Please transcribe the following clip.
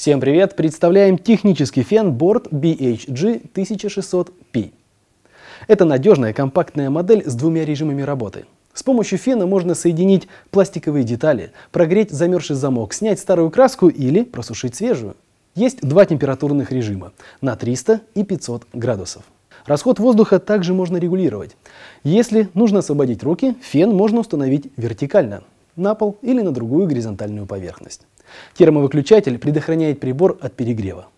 Всем привет! Представляем технический фен Board BHG 1600P. Это надежная компактная модель с двумя режимами работы. С помощью фена можно соединить пластиковые детали, прогреть замерзший замок, снять старую краску или просушить свежую. Есть два температурных режима на 300 и 500 градусов. Расход воздуха также можно регулировать. Если нужно освободить руки, фен можно установить вертикально, на пол или на другую горизонтальную поверхность. Термовыключатель предохраняет прибор от перегрева.